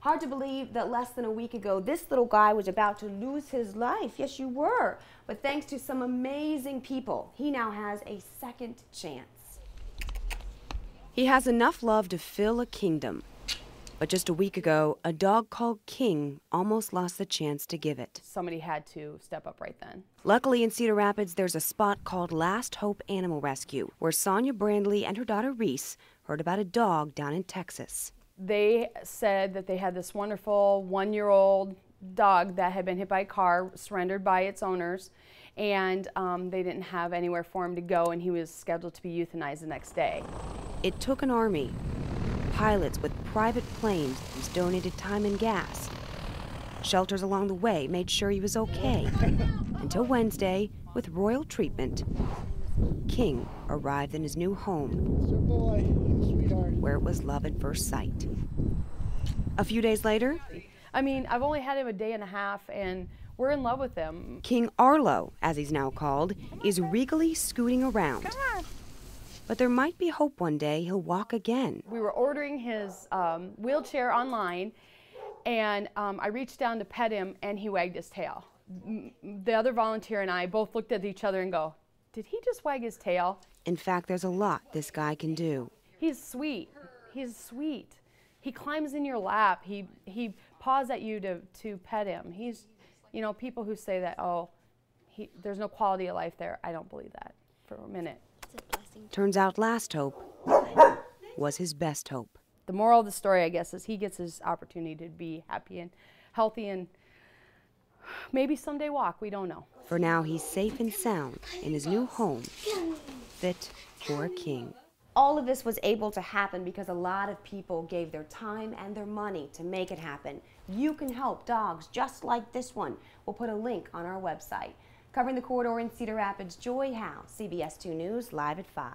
Hard to believe that less than a week ago, this little guy was about to lose his life. Yes, you were. But thanks to some amazing people, he now has a second chance. He has enough love to fill a kingdom. But just a week ago, a dog called King almost lost the chance to give it. Somebody had to step up right then. Luckily, in Cedar Rapids, there's a spot called Last Hope Animal Rescue, where Sonia Brandley and her daughter Reese heard about a dog down in Texas they said that they had this wonderful one year old dog that had been hit by a car, surrendered by its owners, and um, they didn't have anywhere for him to go, and he was scheduled to be euthanized the next day. It took an army, pilots with private planes who's donated time and gas. Shelters along the way made sure he was okay. Until Wednesday, with royal treatment, King arrived in his new home, where it was love at first sight. A few days later, I mean, I've only had him a day and a half, and we're in love with him. King Arlo, as he's now called, is regally scooting around. But there might be hope one day he'll walk again. We were ordering his um, wheelchair online, and um, I reached down to pet him, and he wagged his tail. The other volunteer and I both looked at each other and go, did he just wag his tail? In fact, there's a lot this guy can do. He's sweet. He's sweet. He climbs in your lap. He he paws at you to to pet him. He's, you know, people who say that oh, he, there's no quality of life there. I don't believe that for a minute. Turns out, last hope was his best hope. The moral of the story, I guess, is he gets his opportunity to be happy and healthy and maybe someday walk. We don't know. For now, he's safe and sound in his new home, fit for a king. All of this was able to happen because a lot of people gave their time and their money to make it happen. You can help dogs just like this one. We'll put a link on our website. Covering the corridor in Cedar Rapids, Joy Howe, CBS 2 News, live at 5.